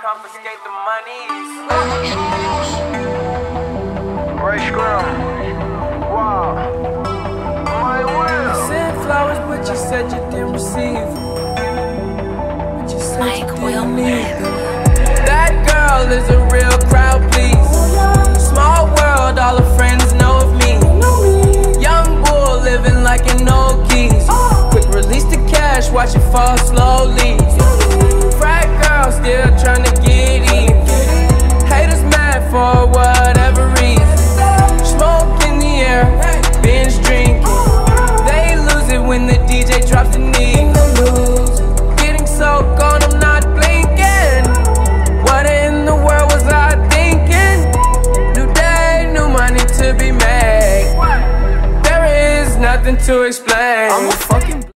confiscate the monies. Ray Scrum. Wow. My will. Sent flowers, but you said you didn't receive. But you said Mike you didn't Will need them. That girl is a real crowd, please. Small world, all her friends know of me. Young bull living like an old keys. Quick release the cash, watch it fall slowly. For whatever reason. Smoke in the air, binge drinking. They lose it when the DJ drops the knee. Getting so gone, I'm not blinking. What in the world was I thinking? New day, new money to be made. There is nothing to explain. I'm a fucking